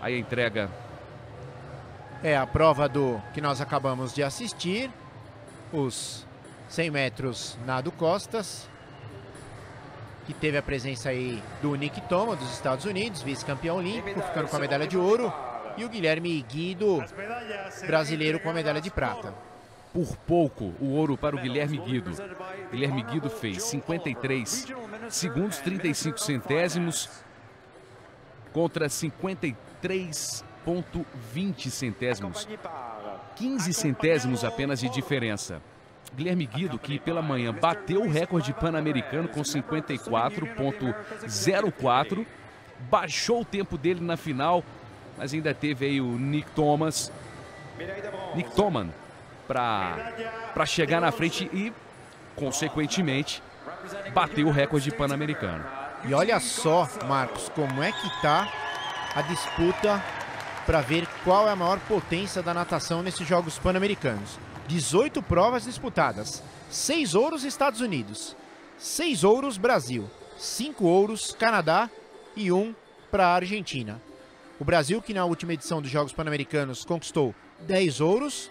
Aí a entrega. É a prova do que nós acabamos de assistir. Os 100 metros nado costas. Que teve a presença aí do Nick Toma, dos Estados Unidos, vice-campeão olímpico, ficando com a medalha de ouro. E o Guilherme Guido, brasileiro, com a medalha de prata. Por pouco, o ouro para o Guilherme Guido. Guilherme Guido fez 53 segundos, 35 centésimos contra 53,20 centésimos. 15 centésimos apenas de diferença. Guilherme Guido, que pela manhã bateu o recorde pan-americano com 54,04, baixou o tempo dele na final, mas ainda teve aí o Nick Thomas, Nick Toman, para chegar na frente e, consequentemente, bater o recorde pan-americano. E olha só, Marcos, como é que tá a disputa para ver qual é a maior potência da natação nesses Jogos Pan-Americanos. 18 provas disputadas, 6 ouros Estados Unidos, 6 ouros Brasil, 5 ouros Canadá e 1 para a Argentina. O Brasil, que na última edição dos Jogos Pan-Americanos conquistou 10 ouros,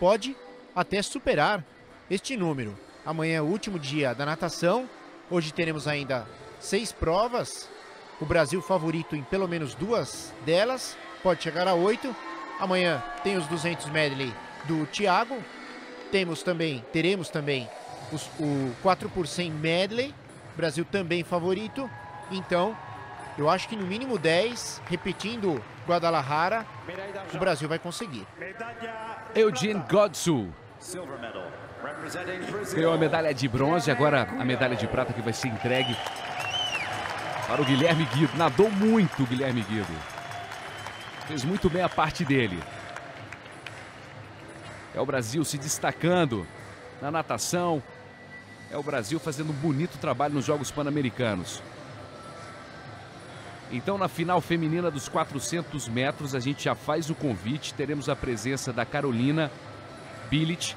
pode até superar este número. Amanhã é o último dia da natação. Hoje teremos ainda seis provas. O Brasil favorito em pelo menos duas delas, pode chegar a oito. Amanhã tem os 200 medley do Thiago. Temos também, teremos também os, o 4 por 100 medley. Brasil também favorito. Então, eu acho que no mínimo 10, repetindo Guadalajara, o Brasil vai conseguir. Eugene Godsu ganhou a medalha de bronze, agora a medalha de prata que vai ser entregue para o Guilherme Guido. Nadou muito o Guilherme Guido. Fez muito bem a parte dele. É o Brasil se destacando na natação. É o Brasil fazendo um bonito trabalho nos Jogos Pan-Americanos. Então, na final feminina dos 400 metros, a gente já faz o convite. Teremos a presença da Carolina Billich,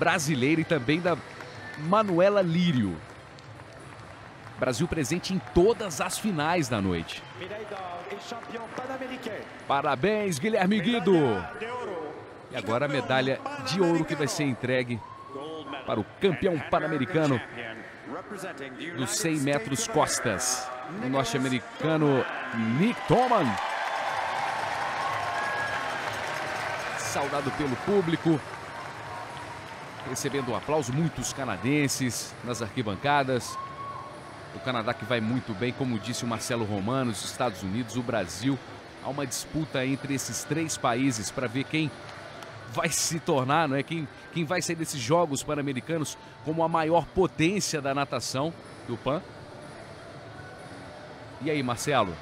brasileira, e também da Manuela Lírio. Brasil presente em todas as finais da noite. Parabéns, Guilherme Guido. E agora a medalha de ouro que vai ser entregue para o campeão pan-americano dos 100 metros costas, o norte-americano Nick Toman. Saudado pelo público, recebendo um aplauso, muitos canadenses nas arquibancadas. O Canadá que vai muito bem, como disse o Marcelo Romano, os Estados Unidos, o Brasil. Há uma disputa entre esses três países para ver quem vai se tornar, não é? Quem, quem vai sair desses Jogos Pan-Americanos como a maior potência da natação do PAN. E aí, Marcelo?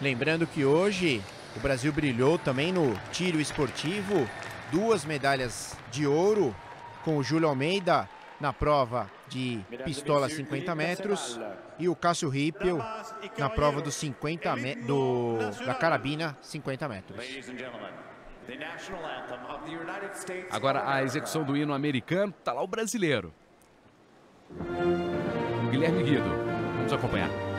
Lembrando que hoje o Brasil brilhou também no tiro esportivo, duas medalhas de ouro com o Júlio Almeida na prova de pistola 50 metros e o Cássio Rippel na prova dos 50 do, da carabina 50 metros. Agora a execução do hino americano, tá lá o brasileiro. Guilherme Guido. Vamos acompanhar.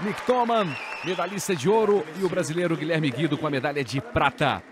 Nick Toman, medalhista de ouro, e o brasileiro Guilherme Guido com a medalha de prata.